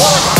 One.